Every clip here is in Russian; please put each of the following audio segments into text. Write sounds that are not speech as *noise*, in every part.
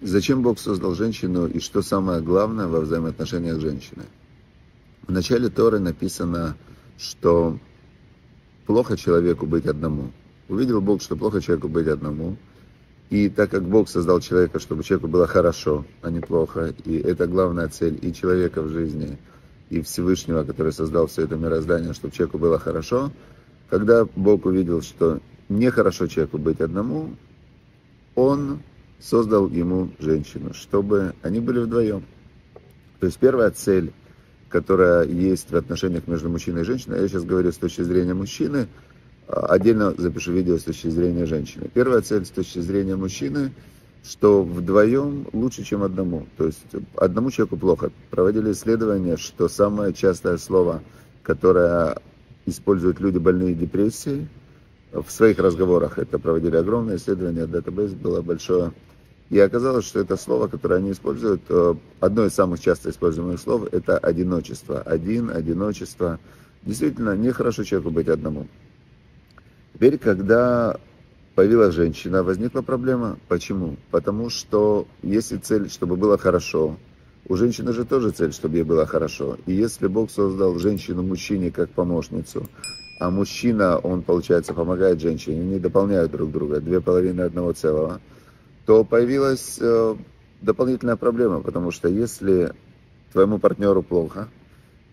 Зачем Бог создал женщину и что самое главное во взаимоотношениях женщины? В начале Торы написано, что плохо человеку быть одному. Увидел Бог, что плохо человеку быть одному. И так как Бог создал человека, чтобы человеку было хорошо, а не плохо, и это главная цель и человека в жизни, и Всевышнего, который создал все это мироздание, чтобы человеку было хорошо, когда Бог увидел, что нехорошо человеку быть одному, Он создал ему женщину, чтобы они были вдвоем. То есть первая цель, которая есть в отношениях между мужчиной и женщиной, я сейчас говорю с точки зрения мужчины, а, отдельно запишу видео с точки зрения женщины. Первая цель с точки зрения мужчины, что вдвоем лучше, чем одному. То есть одному человеку плохо. Проводили исследования, что самое частое слово, которое используют люди больные депрессией, в своих разговорах это проводили огромное исследование, датабейс было большое. И оказалось, что это слово, которое они используют, э, одно из самых часто используемых слов, это одиночество. Один, одиночество. Действительно, нехорошо человеку быть одному. Теперь, когда появилась женщина, возникла проблема. Почему? Потому что если цель, чтобы было хорошо, у женщины же тоже цель, чтобы ей было хорошо. И если Бог создал женщину мужчине как помощницу, а мужчина, он, получается, помогает женщине, они дополняют друг друга, две половины одного целого, то появилась э, дополнительная проблема, потому что если твоему партнеру плохо,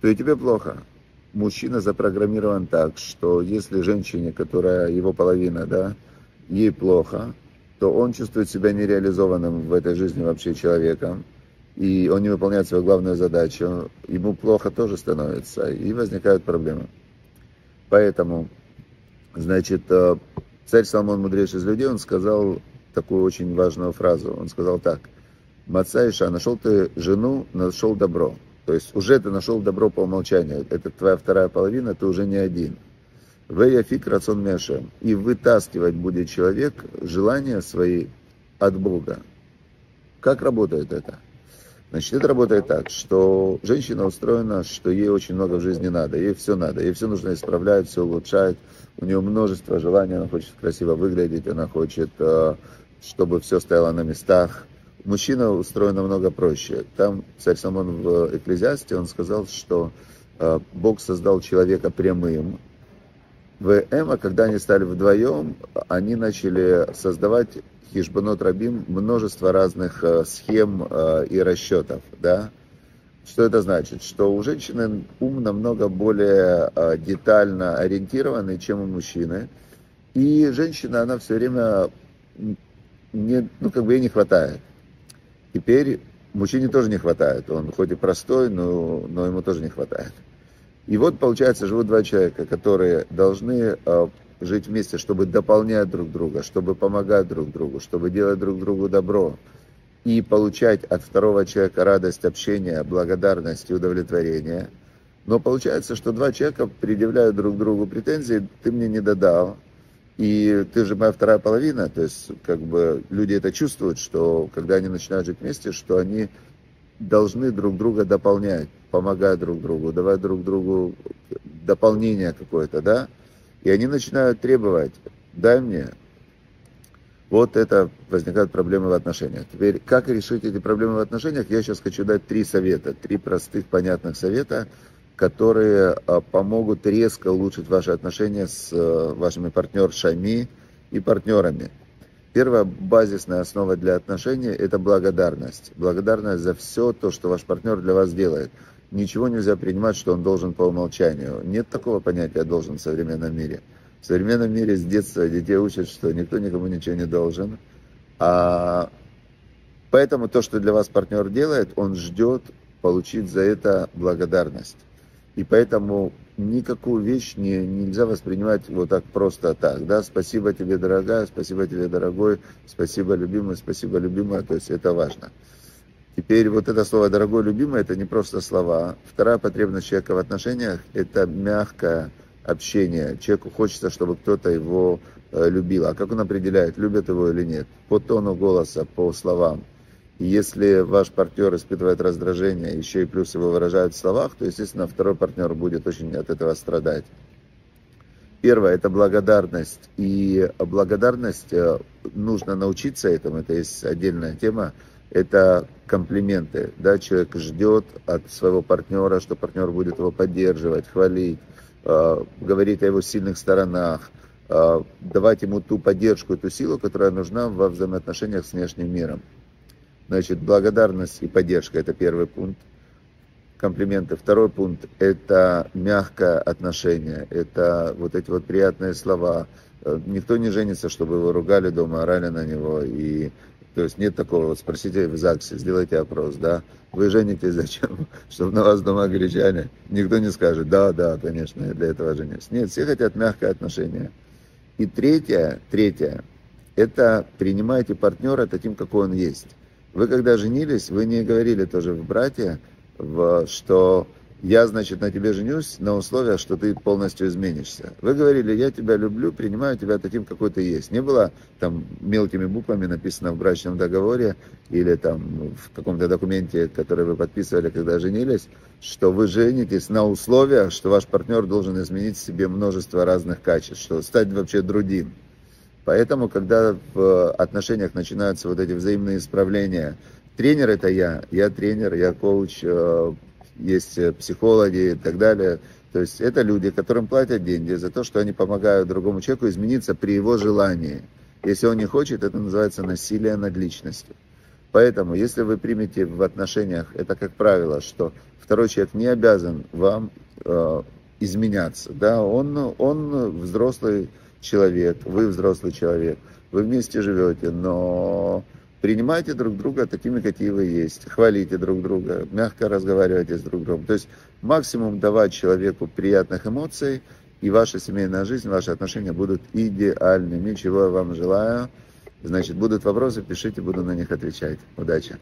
то и тебе плохо. Мужчина запрограммирован так, что если женщине, которая его половина, да, ей плохо, то он чувствует себя нереализованным в этой жизни вообще человеком, и он не выполняет свою главную задачу, ему плохо тоже становится, и возникают проблемы. Поэтому, значит, э, царь Соломон, мудрейший из людей, он сказал такую очень важную фразу. Он сказал так, Мацаиша, нашел ты жену, нашел добро. То есть уже ты нашел добро по умолчанию. Это твоя вторая половина, ты уже не один. Веяфик рацион мяшем. И вытаскивать будет человек желания свои от Бога. Как работает это? Значит, это работает так, что женщина устроена, что ей очень много в жизни надо, ей все надо, ей все нужно исправлять, все улучшать, у нее множество желаний, она хочет красиво выглядеть, она хочет, э, чтобы все стояло на местах. Мужчина устроен намного проще. Там царь Самон в Экклезиасте, он сказал, что э, Бог создал человека прямым, в Эма, когда они стали вдвоем, они начали создавать Хишбанот Рабим множество разных э, схем э, и расчетов, да. Что это значит? Что у женщины ум намного более э, детально ориентированный, чем у мужчины. И женщина, она все время, не, ну, как бы ей не хватает. Теперь мужчине тоже не хватает. Он хоть и простой, но, но ему тоже не хватает. И вот, получается, живут два человека, которые должны жить вместе, чтобы дополнять друг друга, чтобы помогать друг другу, чтобы делать друг другу добро и получать от второго человека радость общения, благодарность и удовлетворение. Но получается, что два человека предъявляют друг другу претензии, ты мне не додал, и ты же моя вторая половина, то есть как бы люди это чувствуют, что когда они начинают жить вместе, что они должны друг друга дополнять, помогать друг другу, давать друг другу дополнение какое-то, да, и они начинают требовать, дай мне. Вот это возникают проблемы в отношениях. Теперь, как решить эти проблемы в отношениях, я сейчас хочу дать три совета, три простых, понятных совета, которые а, помогут резко улучшить ваши отношения с э, вашими партнершами и партнерами. Первая базисная основа для отношений – это благодарность. Благодарность за все то, что ваш партнер для вас делает – ничего нельзя принимать, что он должен по умолчанию. Нет такого понятия «должен» в современном мире. В современном мире с детства детей учат, что никто никому ничего не должен. А поэтому то, что для вас партнер делает, он ждет получить за это благодарность. И поэтому никакую вещь не, нельзя воспринимать вот так просто так. Да? Спасибо тебе, дорогая, спасибо тебе, дорогой, спасибо, любимый, спасибо, любимая. То есть это важно. Теперь вот это слово «дорогой, любимый» – это не просто слова. Вторая потребность человека в отношениях – это мягкое общение. Человеку хочется, чтобы кто-то его э, любил. А как он определяет, любят его или нет? По тону голоса, по словам. И если ваш партнер испытывает раздражение, еще и плюс его выражают в словах, то, естественно, второй партнер будет очень от этого страдать. Первое – это благодарность. И благодарность, э, нужно научиться этому, это есть отдельная тема, это комплименты. Да? Человек ждет от своего партнера, что партнер будет его поддерживать, хвалить, э, говорить о его сильных сторонах, э, давать ему ту поддержку, ту силу, которая нужна во взаимоотношениях с внешним миром. Значит, благодарность и поддержка – это первый пункт комплименты. Второй пункт – это мягкое отношение, это вот эти вот приятные слова. Э, никто не женится, чтобы его ругали дома, орали на него. И, то есть нет такого, вот спросите в ЗАГСе, сделайте опрос, да, вы женитесь *laughs* зачем? Чтобы на вас дома кричали. Никто не скажет, да, да, конечно, я для этого женюсь. Нет, все хотят мягкое отношение. И третье, третье, это принимайте партнера таким, какой он есть. Вы когда женились, вы не говорили тоже в брате, в, что я, значит, на тебе женюсь на условиях, что ты полностью изменишься. Вы говорили, я тебя люблю, принимаю тебя таким, какой ты есть. Не было там мелкими буквами написано в брачном договоре или там в каком-то документе, который вы подписывали, когда женились, что вы женитесь на условиях, что ваш партнер должен изменить себе множество разных качеств, что стать вообще другим. Поэтому, когда в отношениях начинаются вот эти взаимные исправления, Тренер это я, я тренер, я коуч, э, есть э, психологи и так далее. То есть это люди, которым платят деньги за то, что они помогают другому человеку измениться при его желании. Если он не хочет, это называется насилие над личностью. Поэтому, если вы примете в отношениях, это как правило, что второй человек не обязан вам э, изменяться. Да? Он, он взрослый человек, вы взрослый человек, вы вместе живете, но Принимайте друг друга такими, какие вы есть. Хвалите друг друга, мягко разговаривайте с друг другом. То есть максимум давать человеку приятных эмоций, и ваша семейная жизнь, ваши отношения будут идеальными, чего я вам желаю. Значит, будут вопросы, пишите, буду на них отвечать. Удачи!